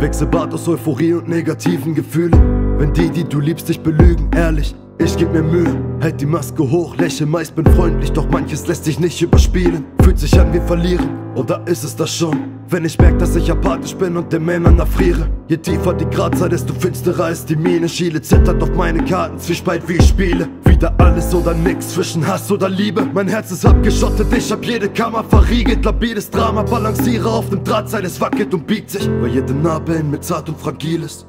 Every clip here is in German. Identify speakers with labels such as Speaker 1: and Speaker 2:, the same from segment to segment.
Speaker 1: Ein Wechselbad aus Euphorie und negativen Gefühlen. Wenn die, die du liebst, dich belügen, ehrlich, ich geb mir Mühe, halt die Maske hoch, lächel meist, bin freundlich, doch manches lässt sich nicht überspielen. Fühlt sich an wie verlieren, oder ist es das schon? Wenn ich merk, dass ich apathisch bin und dem Männern erfriere. Je tiefer die Gradzahl, desto finsterer ist die Mine. Schiele zittert auf meine Karten, zwiespalt wie ich spiele. Wieder alles oder nix, zwischen Hass oder Liebe. Mein Herz ist abgeschottet, ich hab jede Kammer verriegelt. Labiles Drama, balanciere auf dem Drahtseil, es wackelt und biegt sich. Weil jede Narbe in mir zart und fragil ist.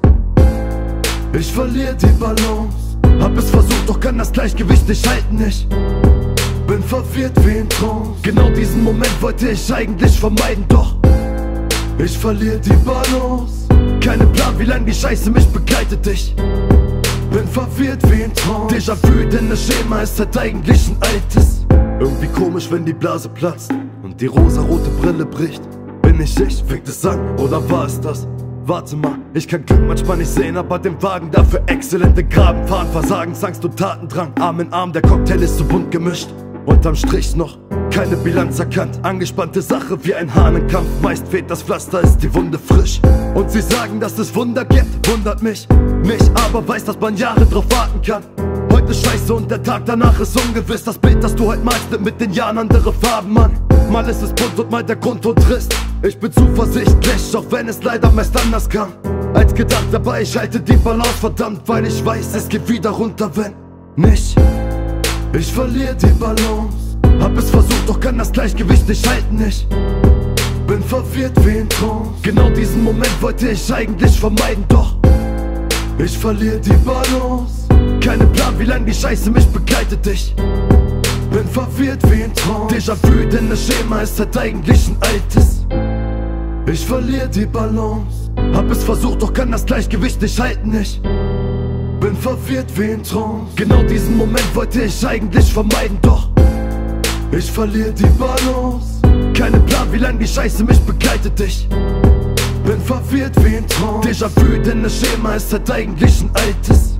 Speaker 1: Ich verliere die Balance. Hab es versucht, doch kann das Gleichgewicht nicht halten, ich bin verwirrt wie ein Trance Genau diesen Moment wollte ich eigentlich vermeiden, doch ich verliere die Balance. Keine Plan, wie lang die Scheiße mich begleitet, ich bin verwirrt wie ein Trance Déjà-vu, denn das Schema ist halt eigentlich ein altes. Irgendwie komisch, wenn die Blase platzt und die rosarote Brille bricht. Bin ich ich, fängt es an, oder war es das? Warte mal, ich kann Glück manchmal nicht sehen, aber den Wagen dafür exzellente Graben fahren. Versagensangst und Tatendrang, Arm in Arm, der Cocktail ist so bunt gemischt. Unterm Strich noch keine Bilanz erkannt. Angespannte Sache wie ein Hahnenkampf. Meist fehlt das Pflaster, ist die Wunde frisch. Und sie sagen, dass es Wunder gibt, wundert mich. Mich aber weiß, dass man Jahre drauf warten kann. Heute scheiße und der Tag danach ist ungewiss. Das Bild, das du heute malst, nimmt mit den Jahren andere Farben an. Mal ist es bunt und mal der Grundton trist. Ich bin zuversichtlich, auch wenn es leider meist anders kam. Als gedacht, dabei ich halte die Balance verdammt, weil ich weiß, es geht wieder runter, wenn nicht. Ich verliere die Balance. Hab es versucht, doch kann das Gleichgewicht nicht halten, ich bin verwirrt wie ein Trance. Genau diesen Moment wollte ich eigentlich vermeiden, doch ich verliere die Balance. Keine Plan, wie lang die Scheiße mich begleitet, ich bin verwirrt wie ein Traum. Déjà-vu, denn das Schema ist halt eigentlich ein altes. Ich verliere die Balance. Hab es versucht, doch kann das Gleichgewicht nicht halten, ich bin verwirrt wie ein Traum. Genau diesen Moment wollte ich eigentlich vermeiden, doch Ich verliere die Balance. Keine Plan, wie lang die Scheiße mich begleitet, ich bin verwirrt wie ein Traum. Déjà-vu, denn das Schema ist halt eigentlich ein altes